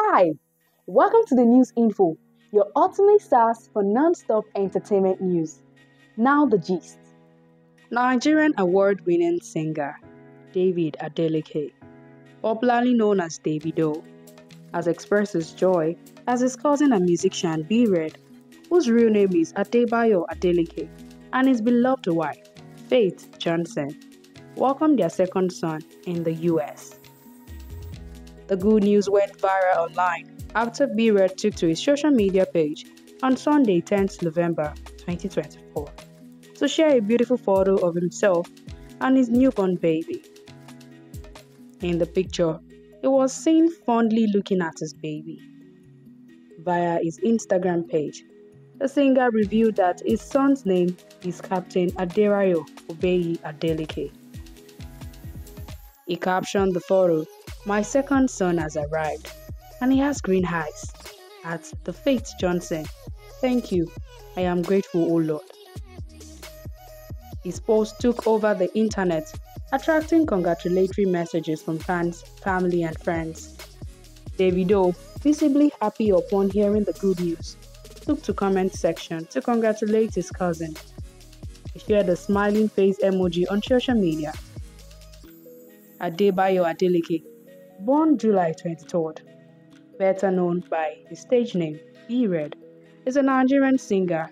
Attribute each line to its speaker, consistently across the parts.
Speaker 1: Hi, welcome to the News Info, your ultimate source for non-stop entertainment news. Now the gist.
Speaker 2: Nigerian award-winning singer David Adeleke, popularly known as Davido, has expressed his joy as his cousin and musician B-Red, whose real name is Adebayo Adeleke, and his beloved wife, Faith Johnson, welcomed their second son in the US. The good news went viral online after B-Red took to his social media page on Sunday 10th November 2024 to share a beautiful photo of himself and his newborn baby. In the picture, he was seen fondly looking at his baby. Via his Instagram page, the singer revealed that his son's name is Captain Aderayo Obeyi Adeleke. He captioned the photo my second son has arrived, and he has green eyes. At the Faith Johnson, thank you. I am grateful, O Lord. His post took over the internet, attracting congratulatory messages from fans, family, and friends. Davido, visibly happy upon hearing the good news, took to comment section to congratulate his cousin. He shared a smiling face emoji on social media. Adebayo Adeleke born July 23rd, better known by his stage name B-Red, is a Nigerian singer,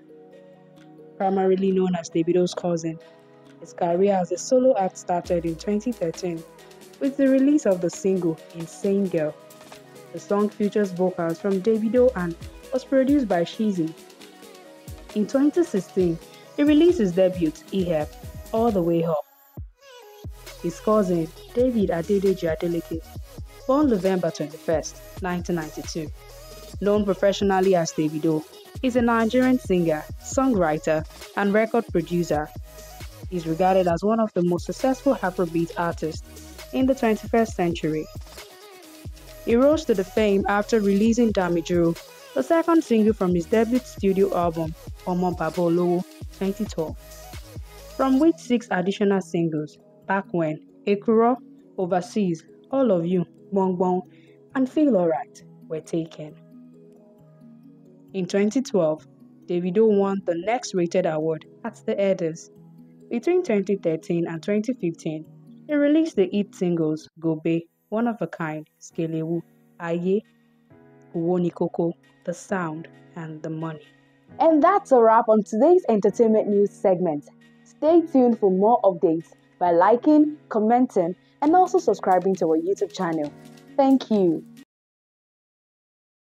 Speaker 2: primarily known as Davido's cousin. His career as a solo act started in 2013 with the release of the single Insane Girl. The song features vocals from Davido and was produced by Shizzi. In 2016, he released his debut EP, All the Way Up. His cousin, David Adedeji Adeleke, born November 21, 1992. Known professionally as Davido, is a Nigerian singer, songwriter, and record producer. He's regarded as one of the most successful Afrobeat artists in the 21st century. He rose to the fame after releasing Dami Duro, the second single from his debut studio album, Omo Baba Olowo 2012, from which six additional singles, Back When, Ekuro, Overseas, All of You, Gbon Gbon, and Feel Alright were taken. In 2012, Davido won the Next Rated Award at the Headies. Between 2013 and 2015, he released the hit singles Gobe, One of a Kind, Skelewu, Aye, Uwoni Koko, The Sound, and The Money.
Speaker 1: And that's a wrap on today's entertainment news segment. Stay tuned for more updates by liking, commenting, and also subscribing to our YouTube channel. Thank you.